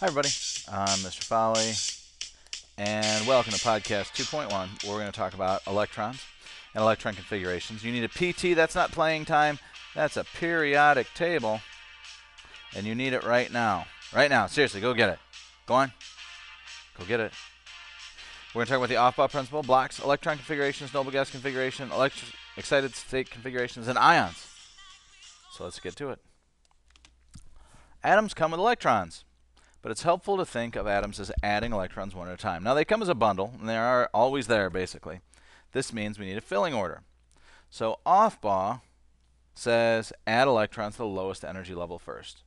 Hi, everybody. I'm Mr. Falli, and welcome to Podcast 2.1, where we're going to talk about electrons and electron configurations. You need a PT, that's not playing time, that's a periodic table, and you need it right now. Right now. Seriously, go get it. Go on. Go get it. We're going to talk about the Aufbau principle, blocks, electron configurations, noble gas configuration, excited state configurations, and ions. So let's get to it. Atoms come with electrons but it's helpful to think of atoms as adding electrons one at a time. Now they come as a bundle, and they are always there basically. This means we need a filling order. So Aufbau says add electrons to the lowest energy level first.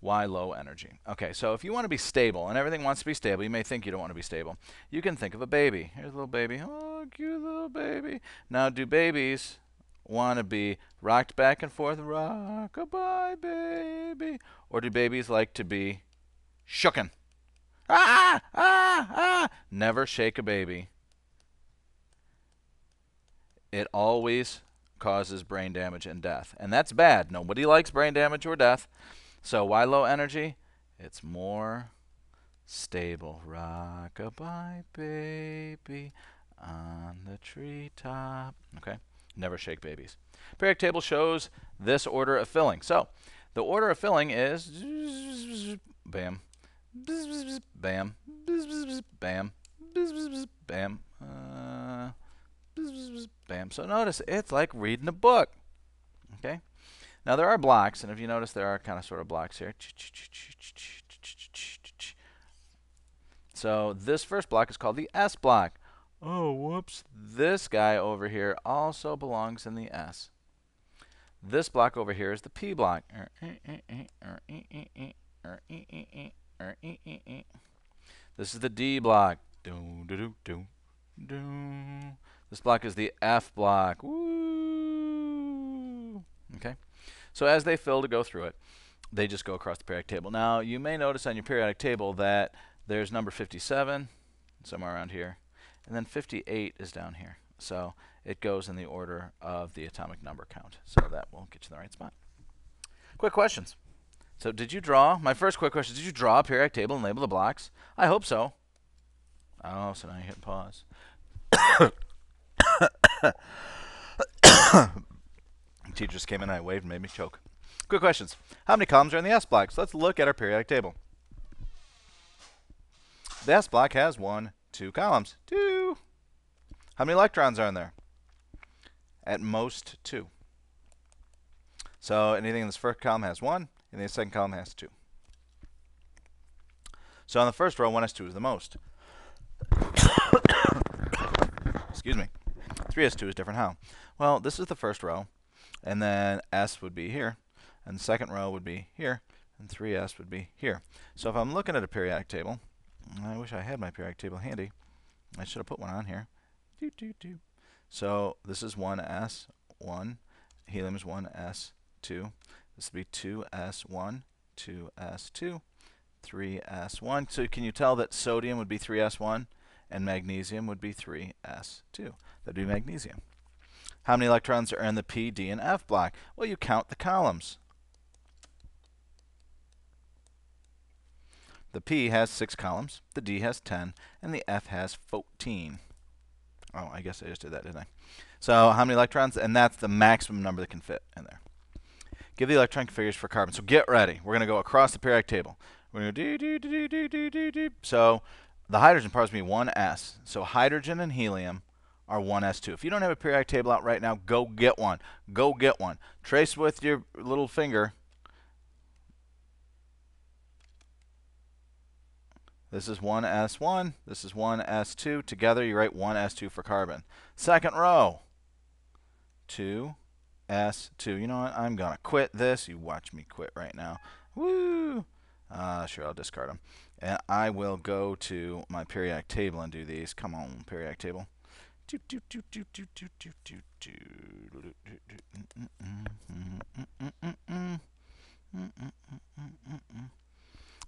Why low energy? Okay, so if you want to be stable, and everything wants to be stable, you may think you don't want to be stable. You can think of a baby. Here's a little baby. Oh, cute little baby. Now, do babies want to be rocked back and forth? Rock-a-bye, baby. Or do babies like to be shooken. Ah, ah, ah. Never shake a baby. It always causes brain damage and death. And that's bad. Nobody likes brain damage or death. So why low energy? It's more stable. Rock-a-bye, baby, on the treetop. Okay? Never shake babies. Periodic table shows this order of filling. So the order of filling is bam, bam, bam, bam, uh, bam. So notice it's like reading a book. Okay. Now there are blocks, and if you notice, there are kind of sort of blocks here. So this first block is called the S block. Oh, whoops. This guy over here also belongs in the S. This block over here is the P block. Eh, eh, eh. This is the D block. This block is the F block. Woo! Okay. So as they fill to go through it, they just go across the periodic table. Now, you may notice on your periodic table that there's number 57 somewhere around here, and then 58 is down here. So it goes in the order of the atomic number count. So that will get you in the right spot. Quick questions. So did you draw? My first quick question, did you draw a periodic table and label the blocks? I hope so. Oh, so now you hit pause. Teacher just came in, and I waved and made me choke. Quick questions. How many columns are in the S block? Let's look at our periodic table. The S block has one, two columns. Two. How many electrons are in there? At most two. So anything in this first column has one, and the second column has 2. So on the first row, 1s2 is the most. Excuse me. 3s2 is different how? Well, this is the first row, and then s would be here, and the second row would be here, and 3s would be here. So if I'm looking at a periodic table, I wish I had my periodic table handy. I should have put one on here. Doo, doo, doo. So this is 1s, 1. Helium is 1s2. This would be 2s1, 2s2, 3s1. So can you tell that sodium would be 3s1 and magnesium would be 3s2? That'd be magnesium. How many electrons are in the P, D, and F block? Well, you count the columns. The P has 6 columns, the D has 10, and the F has 14. Oh, I guess I just did that, didn't I? So how many electrons? And that's the maximum number that can fit in there. Give the electron configuration for carbon. So get ready. We're going to go across the periodic table. We're going to do, do, do, do, do, do, do. So the hydrogen part is going to be 1s. So hydrogen and helium are 1s2. If you don't have a periodic table out right now, go get one. Go get one. Trace with your little finger. This is 1s1. This is 1s2. Together you write 1s2 for carbon. Second row. 2 S2. You know what? I'm going to quit this. You watch me quit right now. Woo! Uh, sure, I'll discard them. And I will go to my periodic table and do these. Come on, periodic table.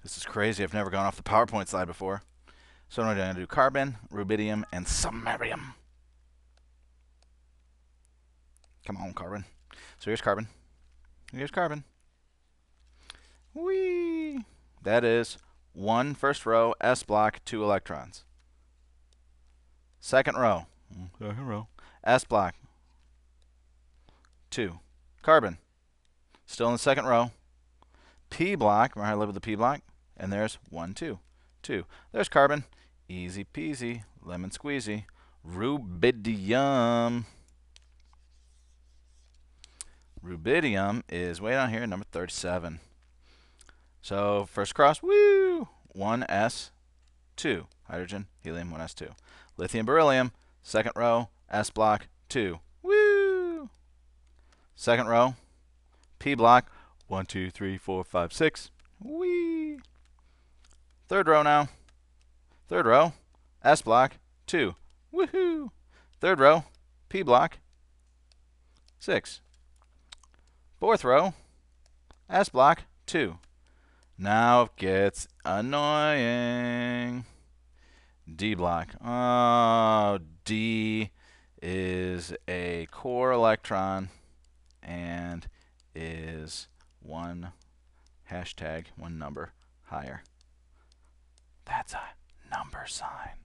This is crazy. I've never gone off the PowerPoint slide before. So I'm going to do carbon, rubidium, and samarium. Come on, carbon. So here's carbon. Here's carbon. Whee! That is one first row, S block, two electrons. Second row, second row, S block, two. Carbon, still in the second row. P block, remember how I live with the P block? And there's one, two, two. There's carbon, easy peasy, lemon squeezy. Rubidium. Rubidium is way down here, number 37. So first cross, woo, 1s, 2. Hydrogen, helium, 1s2. Lithium, beryllium, second row, s block, 2. Woo! Second row, p block, 1, 2, 3, 4, 5, 6. Wee! Third row now. Third row, s block, 2. Woohoo! Third row, P block, 6. Fourth row, S block, 2. Now it gets annoying. D block. Oh, D is a core electron and is one hashtag, one number higher. That's a number sign.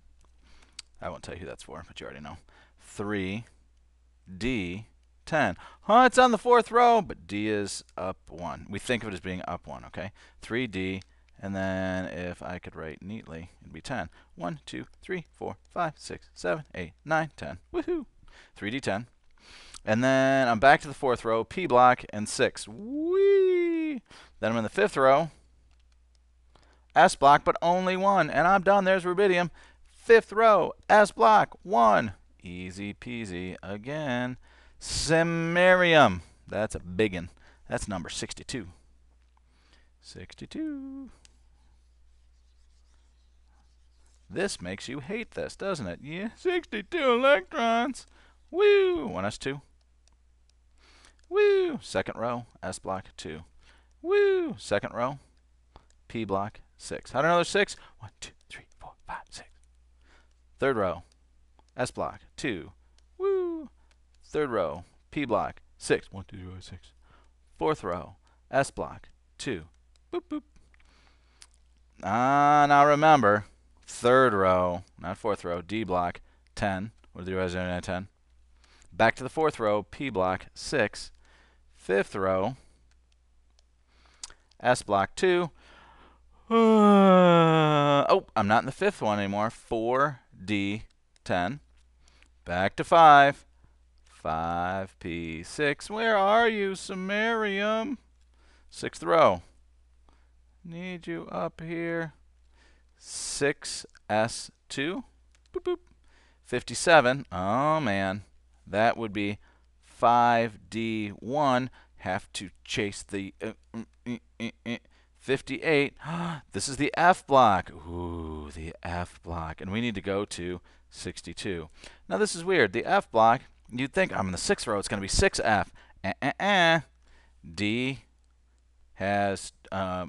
I won't tell you who that's for, but you already know. 3, D, 10. Huh, it's on the fourth row, but D is up 1. We think of it as being up 1, okay? 3D, and then if I could write neatly, it'd be 10. 1, 2, 3, 4, 5, 6, 7, 8, 9, 10. Woohoo! 3D10. And then I'm back to the fourth row, P block, and 6. Whee! Then I'm in the fifth row, S block, but only one, and I'm done. There's rubidium. Fifth row, S block, 1. Easy peasy again. Samarium. That's a big one. That's number 62. 62. This makes you hate this, doesn't it? Yeah, 62 electrons. Woo! 1s2. Woo! Second row, S block, 2. Woo! Second row, P block, 6. How do I know there's 6? 1, 2, 3, 4, 5, 6. Third row, S block, 2. Third row, P block, 6. 1, 2, 3, 6. Fourth row, S block, 2. Boop, boop. Ah, now remember, third row, not fourth row, D block, 10. What do you guys do 10? Back to the fourth row, P block, 6. Fifth row, S block, 2. oh, I'm not in the fifth one anymore. 4, D, 10. Back to 5. 5P6. Where are you, samarium? Sixth row. Need you up here. 6S2. Boop, boop. 57. Oh, man. That would be 5D1. Have to chase the... Uh, uh, uh, 58. this is the F block. Ooh, the F block. And we need to go to 62. Now this is weird. The F block, you'd think I'm in the sixth row. It's going to be 6F. Eh, eh, eh. D has, uh,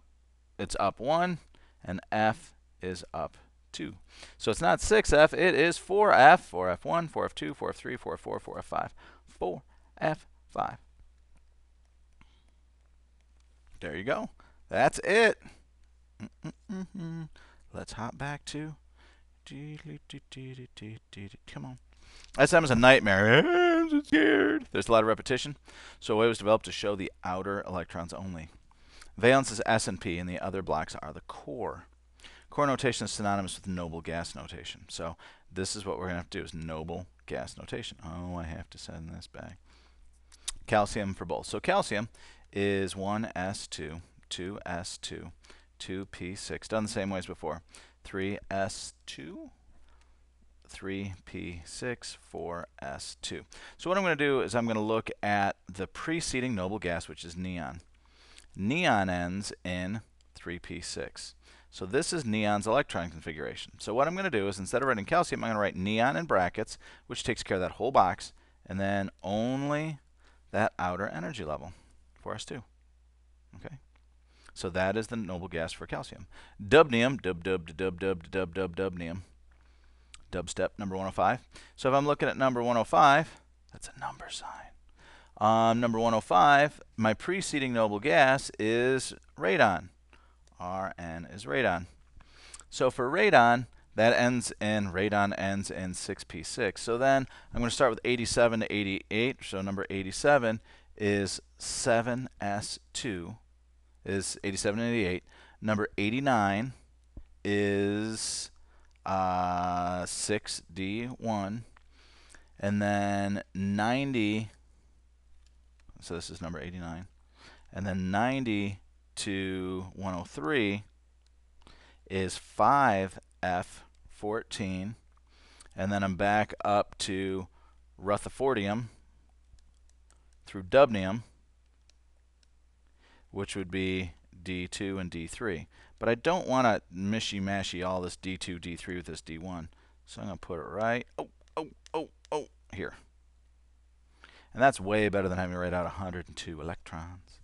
it's up 1, and F is up 2. So it's not 6F, it is 4F. 4F1, 4F2, 4F3, 4F4, 4F5, 4F5. There you go. That's it. Mm -mm Let's hop back to. Come on. SM is a nightmare. I'm scared. There's a lot of repetition. So it was developed to show the outer electrons only. Valence is S and P, and the other blocks are the core. Core notation is synonymous with noble gas notation. So this is what we're going to have to do is noble gas notation. Oh, I have to send this back. Calcium for both. So calcium is 1s2 2s2, 2p6, done the same way as before. 3s2, 3p6, 4s2. So what I'm going to do is I'm going to look at the preceding noble gas, which is neon. Neon ends in 3p6. So this is neon's electron configuration. So what I'm going to do is instead of writing calcium, I'm going to write neon in brackets, which takes care of that whole box, and then only that outer energy level, 4s2. Okay. So that is the noble gas for calcium. Dubnium, dub dub dub dub dub dub dubnium. Dub step number 105. So if I'm looking at number 105, that's a number sign. Um, number 105, my preceding noble gas is radon. Rn is radon. So for radon, that ends in, radon ends in 6p6. So then I'm going to start with 87 to 88. So number 87 is 7s2 is 87 and 88. Number 89 is uh, 6d1. And then 90, so this is number 89. And then 90 to 103 is 5F14. And then I'm back up to Rutherfordium through dubnium, which would be D2 and D3. But I don't want to mishy-mashy all this D2, D3 with this D1. So I'm going to put it right, oh, oh, oh, oh, here. And that's way better than having to write out 102 electrons.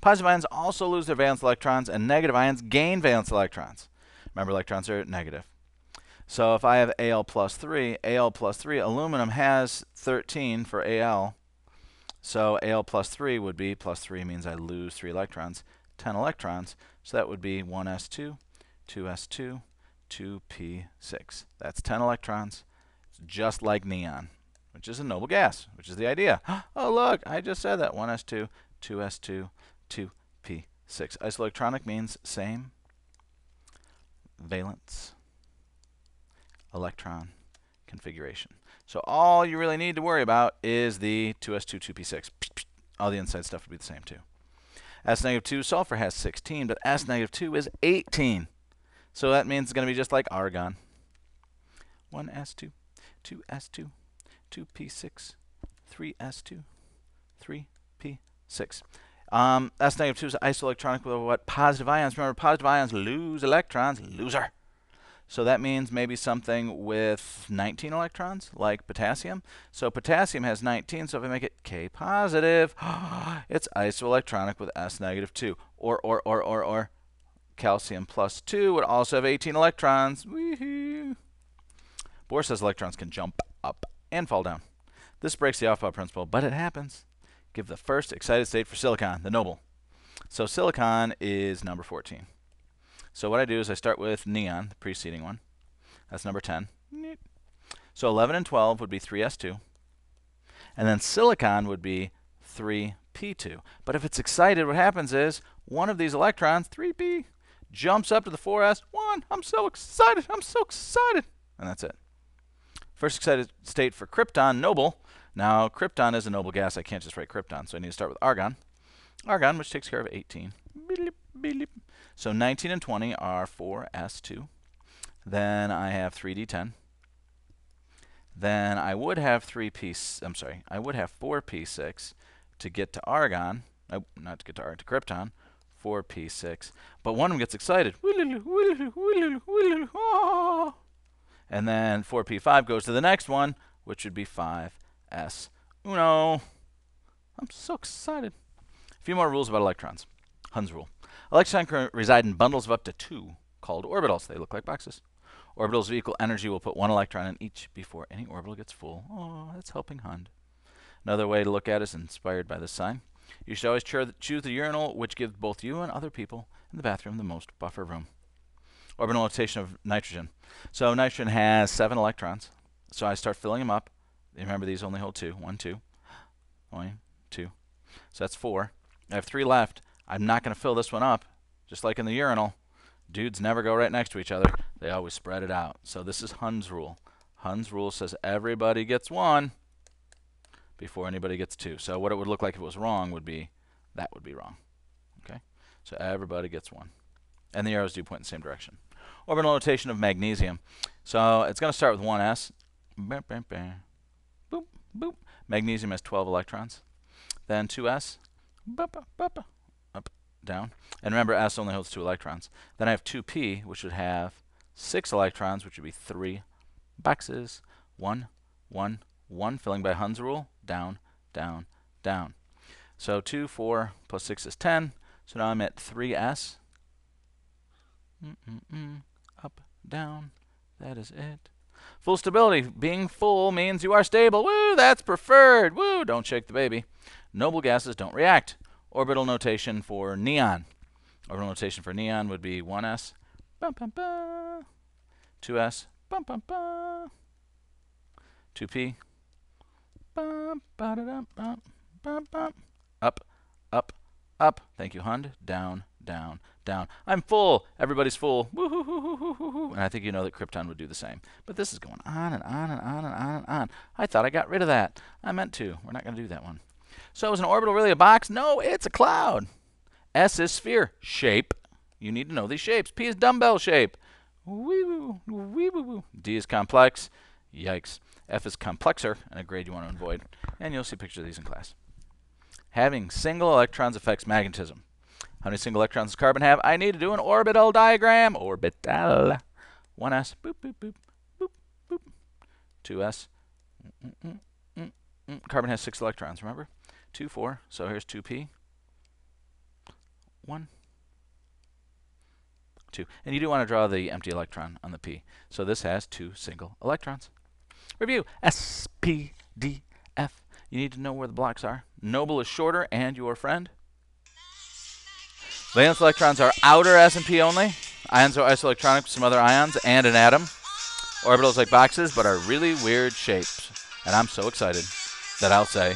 Positive ions also lose their valence electrons, and negative ions gain valence electrons. Remember, electrons are negative. So if I have Al plus 3, Al plus 3, aluminum has 13 for Al. So Al plus 3 would be, plus 3 means I lose 3 electrons, 10 electrons. So that would be 1s2, 2s2, 2p6. That's 10 electrons. It's just like neon, which is a noble gas, which is the idea. Oh, look, I just said that. 1s2, 2s2, 2p6. Isoelectronic means same valence electron configuration. So all you really need to worry about is the 2s2, 2p6. All the inside stuff would be the same too. S negative 2 sulfur has 16, but S negative 2 is 18. So that means it's going to be just like argon. 1s2, 2s2, 2p6, 3s2, 3p6. Um, S negative 2 is isoelectronic with what? Positive ions. Remember, positive ions lose electrons. Loser. So that means maybe something with 19 electrons, like potassium. So potassium has 19, so if I make it K positive, it's isoelectronic with S negative 2. Or, or, or, or, or, calcium plus 2 would also have 18 electrons. Bohr says electrons can jump up and fall down. This breaks the Aufbau principle, but it happens. Give the first excited state for silicon, the noble. So silicon is number 14. So what I do is I start with neon, the preceding one. That's number 10. So 11 and 12 would be 3s2. And then silicon would be 3p2. But if it's excited, what happens is one of these electrons, 3p, jumps up to the 4s. 1, I'm so excited, I'm so excited. And that's it. First excited state for krypton, noble. Now, krypton is a noble gas. I can't just write krypton, so I need to start with argon. Argon, which takes care of 18. So 19 and 20 are 4s2. Then I have 3d10. Then I would have 3p, I'm sorry, I would have 4p6 to get to argon, oh, not to get to argon, to krypton, 4p6. But one of them gets excited. Ah. And then 4p5 goes to the next one, which would be 5s. Uno. I'm so excited. A few more rules about electrons. Hund's rule. Electrons can reside in bundles of up to two, called orbitals. They look like boxes. Orbitals of equal energy will put one electron in each before any orbital gets full. Oh, that's helping Hund. Another way to look at it is inspired by this sign. You should always choose the urinal which gives both you and other people in the bathroom the most buffer room. Orbital notation of nitrogen. So nitrogen has seven electrons. So I start filling them up. Remember, these only hold two. One, two. One, two. So that's four. I have three left. I'm not going to fill this one up, just like in the urinal. Dudes never go right next to each other. They always spread it out. So this is Hund's rule. Hund's rule says everybody gets one before anybody gets two. So what it would look like if it was wrong would be that would be wrong. Okay? So everybody gets one. And the arrows do point in the same direction. Orbital notation of magnesium. So it's going to start with 1s. Boop, boop. Magnesium has 12 electrons. Then 2s. Boop, boop, up, down. And remember, S only holds two electrons. Then I have 2p, which would have six electrons, which would be three boxes. One, one, one, filling by Hund's rule. Down, down, down. So 2, 4 plus 6 is 10. So now I'm at 3s. Mm -mm -mm. Up, down. That is it. Full stability. Being full means you are stable. Woo, that's preferred. Woo, don't shake the baby. Noble gases don't react orbital notation for neon. Orbital notation for neon would be 1s, bum, bum, bum. 2s, bum, bum, bum. 2p, bum, ba, da, dum, bum, bum, bum. up, up, up. Thank you, Hund. Down, down, down. I'm full. Everybody's full. And I think you know that Krypton would do the same. But this is going on and on and on and on and on. I thought I got rid of that. I meant to. We're not going to do that one. So is an orbital really a box? No, it's a cloud. S is sphere. Shape. You need to know these shapes. P is dumbbell shape. Wee wee wee. D is complex. Yikes. F is complexer, and a grade you want to avoid. And you'll see pictures of these in class. Having single electrons affects magnetism. How many single electrons does carbon have? I need to do an orbital diagram. Orbital. 1s. Boop, boop, boop. Boop, boop. 2s. Mm, mm, mm, mm. Carbon has 6 electrons, remember? 2, 4. So here's 2p. 1. 2. And you do want to draw the empty electron on the p. So this has two single electrons. Review. S, P, D, F. You need to know where the blocks are. Noble is shorter and your friend. Valence electrons are outer S and P only. Ions are isoelectronic with some other ions and an atom. Orbitals like boxes, but are really weird shapes. And I'm so excited that I'll say.